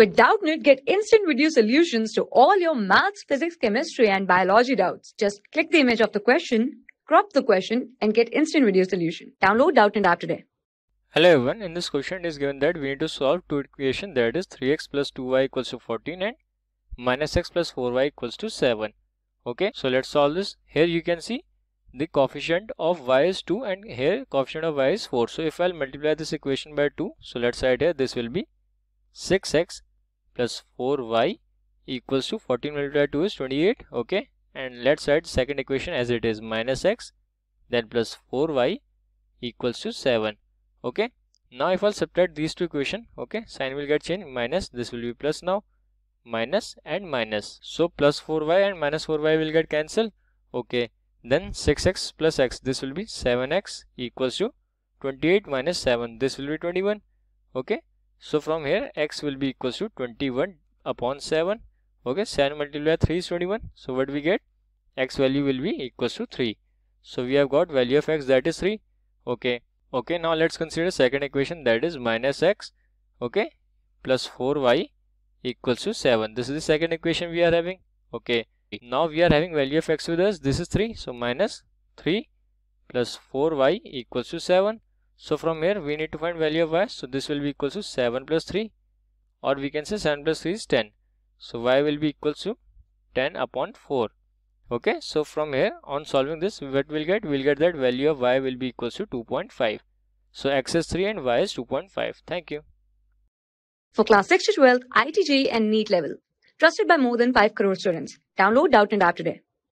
With Doubtnut, get instant video solutions to all your maths, physics, chemistry, and biology doubts. Just click the image of the question, crop the question, and get instant video solution. Download Doubtnut app today. Hello everyone, in this question it is given that we need to solve two equation that is 3x plus 2y equals to 14 and minus x plus 4y equals to 7. Okay, so let's solve this. Here you can see the coefficient of y is 2 and here coefficient of y is 4. So if I'll multiply this equation by 2, so let's write here this will be 6x plus 4y equals to 14 multiplied 2 is 28 okay? And let's write second equation as it is minus x then plus 4y equals to 7 okay? Now if I'll subtract these two equation okay sign will get changed minus this will be plus now minus and minus. So plus 4y and minus 4y will get cancelled okay? Then 6x plus x this will be 7x equals to 28 minus 7 this will be 21 okay so from here x will be equals to 21 upon 7. Okay, 7 multiplied by 3 is 21. So what we get? x value will be equals to 3. So we have got value of x that is 3. Okay. Okay, now let's consider second equation that is minus x. Okay, plus 4y equals to 7. This is the second equation we are having. Okay. Now we are having value of x with us. This is 3. So minus 3 plus 4y equals to 7. So from here we need to find value of y. So this will be equal to 7 plus 3 or we can say 7 plus 3 is 10. So y will be equal to 10 upon 4. Okay, so from here on solving this what we'll get? We'll get that value of y will be equal to 2.5. So x is 3 and y is 2.5. Thank you. For class 6 to 12, IIT JEE and NEET level. Trusted by more than 5 crore students. Download Doubtnut app today.